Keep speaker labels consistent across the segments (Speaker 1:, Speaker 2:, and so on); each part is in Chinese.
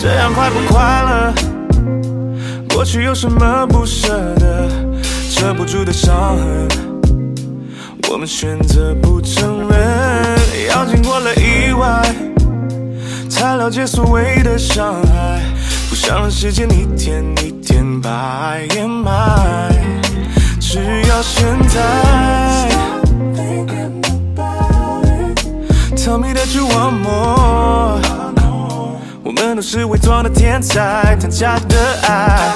Speaker 1: 这样快不快乐？过去有什么不舍得？遮不住的伤痕，我们选择不承认。要经过了意外，才了解所谓的伤害。不想让时间一天一天把爱掩埋，只要现在。Tell me that you want more，都是伪装的天才，谈假的爱。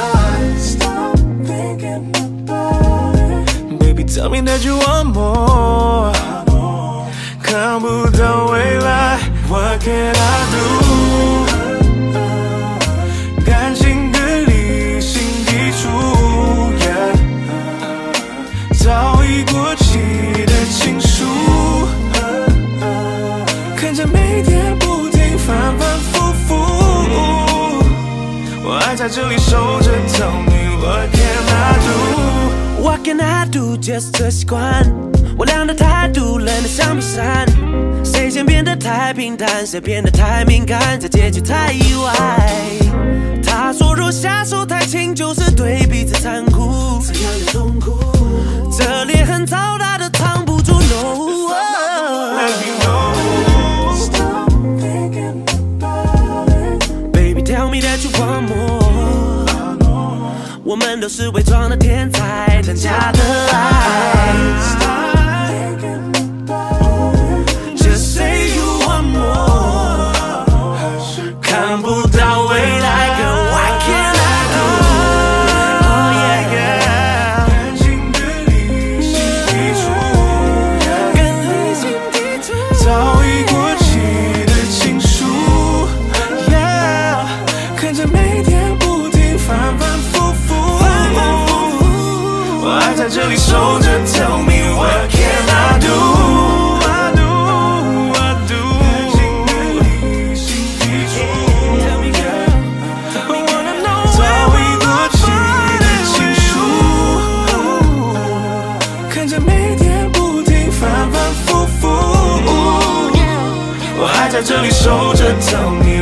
Speaker 1: Baby tell me that you want more，看不到未来，What can I do？感情的理性抵触，yeah，早已过期的情书，看着每天不停反反复复，还在这里守着，Tell me what can I
Speaker 2: do？What can I do？就是这习惯，我俩的态度冷得像冰山。谁先变得太平淡，谁变得太敏感，这结局太意外。他说若下手太轻，就是对彼此残酷。我们都是伪装的天才，真假的爱。
Speaker 1: 这里守着，Tell me what can I do, I do。I 早已过期的情书，看着每天不停反反复复，我还在这里守着，Tell me